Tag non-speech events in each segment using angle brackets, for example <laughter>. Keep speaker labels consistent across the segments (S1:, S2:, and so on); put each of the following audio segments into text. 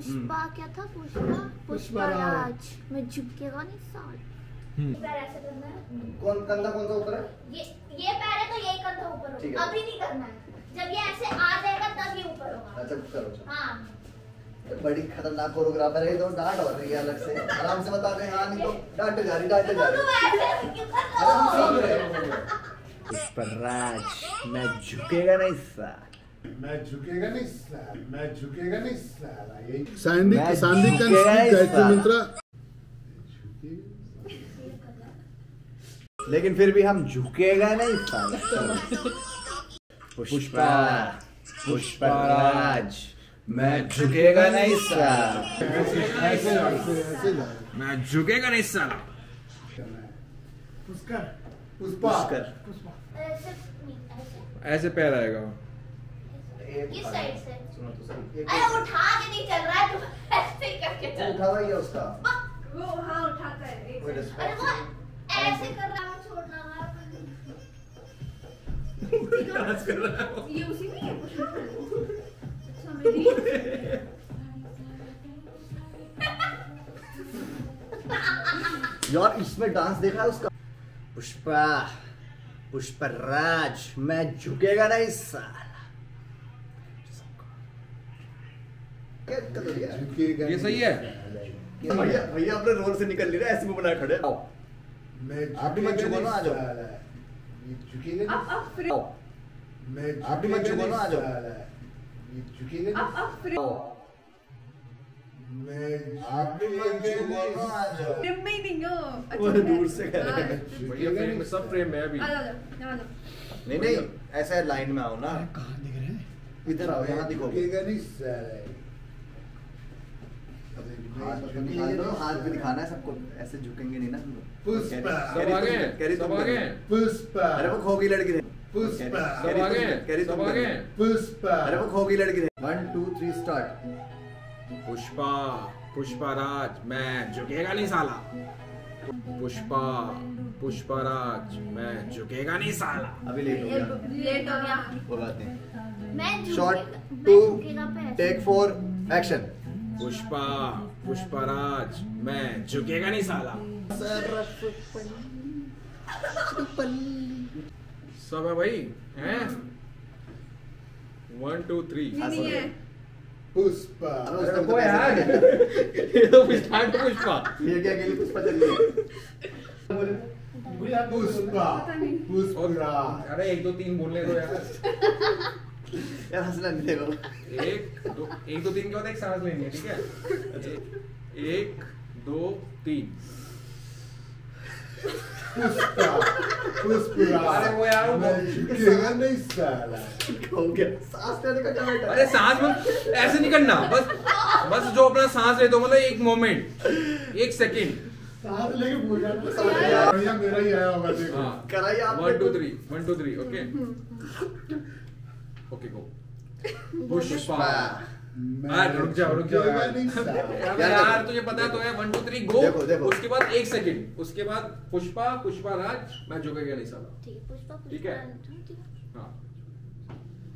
S1: पुष्पा क्या था? पुष्पा? पुष्पराज मैं झुकेगा नहीं साल पैर ऐसे करना है।
S2: कौन कंधा कौन सा ऊपर है?
S1: ये ये पैर है तो यही कंधा ऊपर होगा। अभी नहीं करना है। जब ये ऐसे आ जाएगा तब ये ऊपर होगा।
S2: अच्छा करो चलो।
S1: हाँ।
S2: बड़ी खतरनाक कोरियोग्राफर है तो डांट हो रही है अलग से। आराम से बता दे हाँ नहीं तो डांटे जा रही डांटे जा रही।
S1: तुम ऐसे क्यों कर
S2: अरे हम
S1: रहे
S2: सीख
S1: हो?
S2: रहे हैं
S3: पुष्पराज मैं झुकेगा नहीं साला।
S4: मैं झुकेगा नहीं साला मैं झुकेगा नहीं साला यही
S5: speak
S3: इस
S5: Gayatri
S3: बार। लेकिन फिर भी हम झुकेगा नहीं साला। पुष्पा पुष्पराज मैं झुकेगा नहीं
S5: जा
S6: मैं झुकेगा नहीं साला।
S4: पुष्कर पुष्पा
S3: पुष्कर।
S1: ऐसे ऐसे।
S6: ऐसे पैर आएगा।
S2: एक
S1: किस साइड से।
S2: सुनो तो सही
S1: अरे उठा। के नहीं चल रहा है तू ऐसे ही करके चल।
S2: उठा हुआ है उसका?
S7: वो हाँ है एक सेकंड।
S1: अरे वो ऐसे कर रहा है छोड़ना हमारा <laughs>
S7: ये उसी में है पुष्पा अच्छा मेरी <laughs>
S2: यार इसमें डांस देखा है उसका?
S3: पुष्पा पुष्पराज मैं झुकेगा नहीं साला
S2: क्या दिक्कत हो रही है
S4: झुकेगा
S6: ये सही है?
S2: भैया भैया अपने रोल से निकल नहीं रहे ऐसे मुँह बना खड़े। आओ।
S4: मैं
S2: आप भी मत झुको ना,
S4: नहीं
S2: आ जाओ।
S4: ये झुकेगा
S7: अब अब फ्री
S4: मैं
S2: आप भी मत झुको ना, आ जाओ।
S4: ये झुकेगा
S7: अब
S4: नहीं
S7: अब फ्री
S4: मैं
S2: आप भी मत झुको ना, आ जाओ।
S7: फ्रेम में ही नहीं हो अच्छा
S3: दूर से रहे। हाँ,
S6: भैया फ्रेम में सब फ्रेम में अभी।
S7: आ जाओ आ जाओ
S2: नहीं नहीं ऐसे लाइन में आओ ना।
S5: कहाँ दिख रहे हैं?
S2: इधर आओ यहाँ दिखो।
S4: झुकेगा नहीं साला।
S2: हाथ निकाल दो हाथ भी दिखाना है सबको ऐसे झुकेंगे नहीं ना। हम लोग
S4: पुष्पा।
S6: सब आगे
S2: कैरी
S6: सब आगे।
S4: पुष्पा।
S2: अरे वो खोगी लड़की है
S4: पुष्पा।
S6: सब आगे
S2: कैरी
S6: सब आगे।
S4: पुष्पा।
S2: अरे वो खोगी लड़की है one two three start.
S6: Pushpa Pushparaj मैं झुकेगा नहीं साला। पुष्पा पुष्पराज मैं झुकेगा नहीं साला।
S2: अभी लेट हो गया।
S1: लेट हो गया।
S2: बात नहीं
S1: मैं
S2: shot two take four action
S6: Pushpa Pushparaj मैं। झुकेगा नहीं साला। सब है भाई हैं? वन टू थ्री
S7: है।
S4: पुष्पा।
S2: तो <laughs>
S6: ये तो स्टार्ट पुष्पा।
S2: ये क्या अकेली पुष्पा चल रही है
S4: पुष्पा। पुष्पा
S6: अरे एक दो तीन बोलने दो यार। <laughs>
S2: यार हंसना नहीं देखो
S6: एक दो एक दो तीन के बाद एक सांस लेनी है ठीक है? एक- एक दो तीन। अरे वो यार वो-
S4: नहीं साला।
S2: हो गया। सांस लेने का क्या बेटा?
S6: अरे सांस मत ऐसे नहीं करना बस बस जो अपना सांस ले दो मतलब एक मोमेंट एक सेकंड
S4: लेके पूछा मेरा ही आया होगा देखो।
S6: हाँ।
S2: आप
S6: one two three one two three okay okay go Pushpa
S4: मैं
S6: हाँ, रुक जाओ, रुक जाओ <laughs> यार। यार यार तुझे पता तो है वन टू थ्री गो
S2: देखो, देखो।
S6: उसके बाद एक सेकंड उसके बाद पुष्पा पुष्पा राज मैं झुकेगा नहीं साला
S1: ठीक है पुष्पा पुष्पा
S6: ठीक है।
S1: हाँ, ठीक है।
S6: हाँ।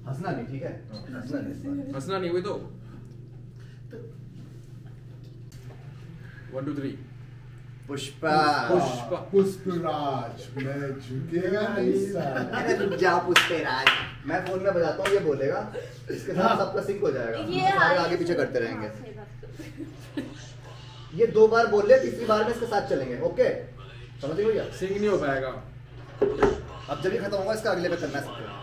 S2: हंसना नहीं ठीक है? हंसना नहीं
S6: हंसना नहीं। हुई तो। One two three
S2: Pushpa
S6: Pushpa.
S4: Pushparaj मैं झुकेगा नहीं साला।
S2: अरे रुक जा पुष्पराज। मैं फ़ोन में बजाता हूँ ये बोलेगा। इसके साथ सबका सिंक हो जाएगा।
S1: ये
S2: सारे
S1: हाँ,
S2: आगे पीछे
S1: तो-
S2: करते
S1: हाँ,
S2: रहेंगे।
S1: है।
S2: ये दो बार बोल ले तीसरी बार में इसके साथ चलेंगे ओके? समझ गए भैया
S6: सिंग नहीं हो पाएगा।
S2: अब जब ये खत्म होगा इसका अगले पे करना है सबको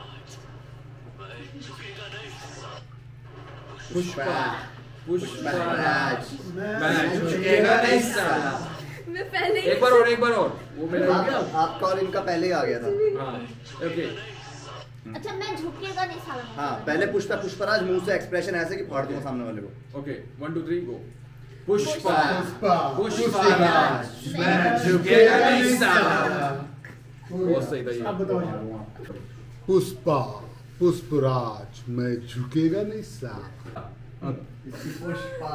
S6: पुष्पा। पुष्पा
S2: राज
S6: मैं झुकेगा नहीं साला।
S7: मैं पहले ही
S6: एक बार और एक बार और। वो मेरा
S2: आप, आपका और इनका पहले ही आ गया था।
S6: हाँ ओके
S1: अच्छा मैं झुकेगा नहीं साला।
S2: हाँ पहले पुष्पा पुष्पराज मुँह से एक्सप्रेशन ऐसे कि फाड़ दूँगा सामने वाले को।
S6: Okay one two three go Pushpa.
S4: Pushpa.
S6: Pushparaj. मैं झुकेगा नहीं साला। बहुत सही था ये।
S4: अब बताओ पुष्पा पुष्पराज मैं झुकेगा नहीं साला।
S2: इसकी पुष्पा।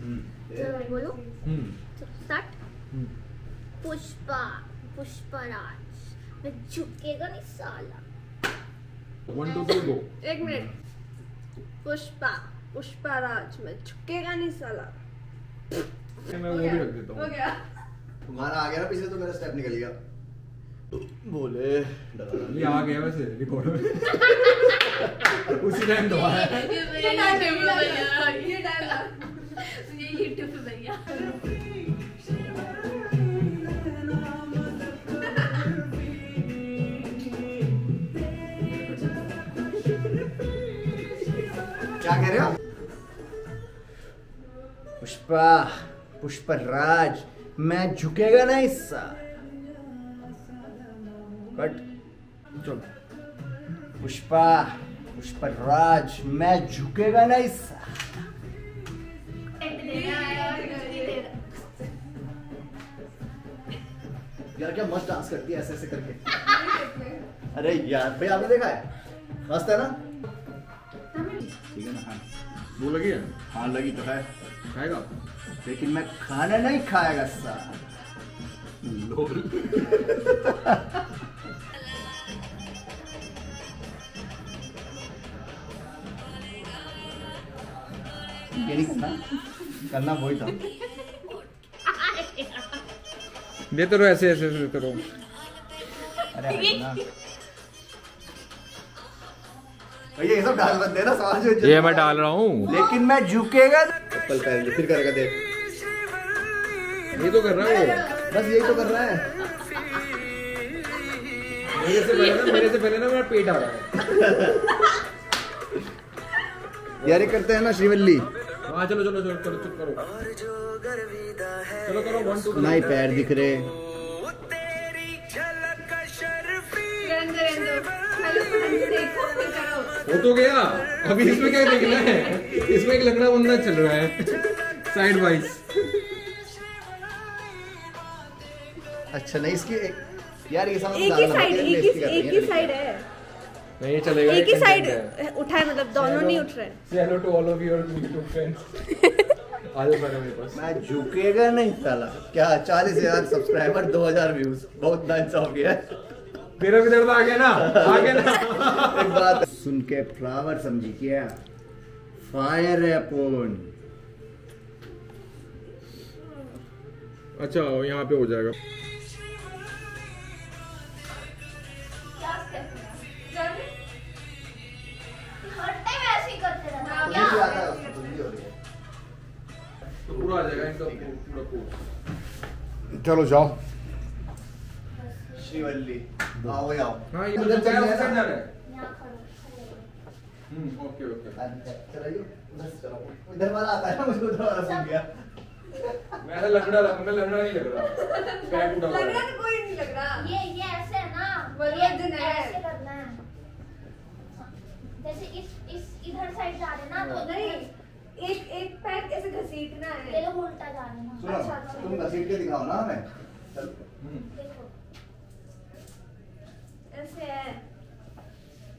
S1: चलो बोलो।
S6: हम्म
S1: स्टार्ट पुष्पा पुष्पराज मैं झुकेगा नहीं साला।
S6: वन टू थ्री गो
S7: एक मिनट। पुष्पा पुष्पा राज में झुकेगा नहीं साला।
S6: मैं वो भी रख देता
S7: हो।
S6: हूँ
S7: गया।
S2: तुम्हारा आ गया ना पीछे तो मेरा स्टेप निकल गया। बोले।
S6: ये आ गया वैसे रिकॉर्ड में। <laughs> उसी टाइम दबाया है
S7: ये डाल भैया ये ये <laughs> यूट्यूब पे भैया
S2: क्या कह रहे हो?
S3: पुष्पा, पुष्पराज, मैं झुकेगा ना इससा कट। चल। पुष्पा, पुष्पराज, मैं झुकेगा ना इससा
S2: यार क्या मस्त डांस करती है ऐसे ऐसे करके। <laughs> अरे यार भाई आपने देखा है? मस्त है ना?
S3: ठीक है ना हाँ।
S6: वो लगी है?
S3: हाँ लगी तो है।
S6: खाएगा?
S3: लेकिन मैं खाना नहीं खाएगा सा
S6: लोल।
S3: ये नहीं करना। करना वही था।
S6: देते रहो ऐसे ऐसे ऐसे देते रहो
S3: अरे
S2: ये सब डाल बंदे ना समाज में
S6: ये मैं डाल रहा हूँ।
S3: लेकिन मैं झुकेगा ना।
S2: चप्पल पहन फिर करेगा देख।
S6: ये तो कर रहा है वो।
S2: बस यही तो कर रहा है।
S6: मेरे से पहले ना मेरे से पहले ना मेरा पेट आ रहा है। <laughs>
S2: यार ये करते हैं ना श्रीवल्ली।
S6: हाँ चलो चलो चलो करो। चुप करो चलो करो वन टू
S2: ना ही पैर दिख रहे।
S6: हो तो गया। अभी इसमें क्या देखना है? इसमें एक लंगड़ा बंदा चल रहा है। साइड वाइज
S2: अच्छा नहीं इसकी एक यार ये समझ
S7: एक ही साइड एक एक ही साइड है।
S6: नहीं ये चलेगा
S7: एक ही साइड उठा है मतलब दोनों नहीं उठ रहे।
S6: से hello to all of your YouTube friends आ जाओ मेरे पास।
S3: मैं झुकेगा नहीं साला।
S2: क्या चालीस हज़ार सब्सक्राइबर दो हज़ार व्यूज़ बहुत नाइंसाफ किया है
S6: मेरा भी दर्द आ गया ना? आ गया ना? <laughs>
S2: एक बात।
S3: सुन के फ्लावर समझी क्या? फायर है अपोन
S6: अच्छा यहाँ पे हो जाएगा।
S5: चलो जाओ।
S2: श्रीवल्ली आओ आओ
S6: हाँ ये
S2: उधर
S6: उधर
S2: चलिए
S6: जा रहा है
S1: यहाँ खड़ो खड़े रहो।
S6: Hmm okay okay.
S2: चलाइए उधर से इधर वाला आता है मुझे उधर वाला सुन गया।
S6: मैं लंगड़ा लग मैं लंगड़ा नहीं लग रहा। बैक उठा हुआ
S7: लग रहा
S6: है
S7: तो कोई नहीं लग रहा।
S1: ये ये ऐसे है ना।
S7: मनोरंजन
S1: ये
S7: है।
S1: ऐसे करना है। जैसे इस इस इधर साइड जा रहे ना तो
S7: नहीं एक एक पैर ऐसे घसीटना है?
S1: ये लोग उल्टा जा रहे हैं। ना
S2: सुनो
S1: अच्छा अच्छा
S2: तुम घसीट के दिखाओ ना हमें। चल।
S6: हम्म।
S1: देखो।
S7: ऐसे है।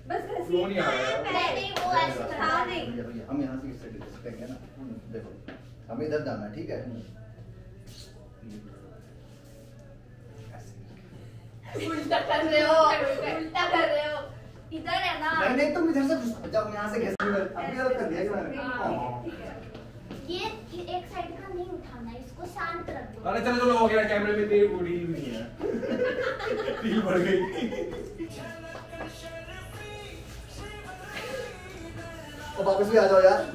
S7: बस
S6: Flow नहीं आ रहा है।
S7: घसीटना है
S1: नहीं वो ऐसे करना
S7: हाँ, नहीं।
S2: हम यहाँ से इस साइड घसीटेंगे ना। देखो हमें इधर जाना है ठीक है?
S1: उल्टा कर रहे हो उल्टा कर रहे हो। इधर
S2: नहीं नहीं तुम इधर से घुस- जाओ यहाँ से कैसे कर अब गलत कर दिया कि मैंने
S1: हाँ। ये एक साइड का नहीं उठाना है इसको शांत रख दो।
S6: अरे चलो चलो हो गया कैमरे में तेरी बूढ़ी नहीं है। <laughs> तेरी बढ़ गई।
S2: और वापस भी आ जाओ यार।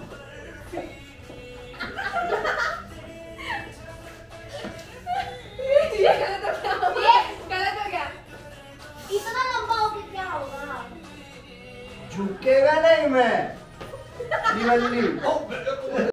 S3: झुकेगा नहीं मैं
S2: श्रीवल्ली ओ